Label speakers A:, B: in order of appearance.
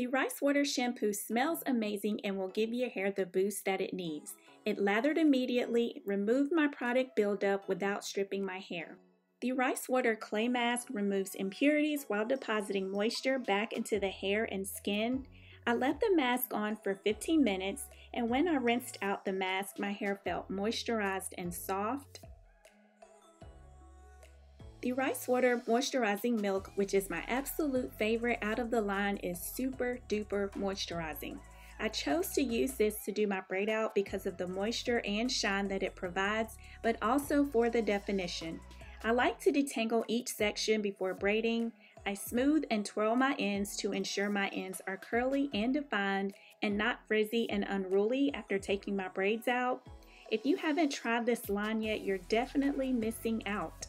A: The Rice Water shampoo smells amazing and will give your hair the boost that it needs. It lathered immediately, removed my product buildup without stripping my hair. The Rice Water Clay Masque removes impurities while depositing moisture back into the hair and skin. I left the mask on for 15 minutes and when I rinsed out the mask, my hair felt moisturized and soft. The Rice Water Moisturizing Milk, which is my absolute favorite out of the line, is super duper moisturizing. I chose to use this to do my braid out because of the moisture and shine that it provides, but also for the definition. I like to detangle each section before braiding. I smooth and twirl my ends to ensure my ends are curly and defined and not frizzy and unruly after taking my braids out. If you haven't tried this line yet, you're definitely missing out.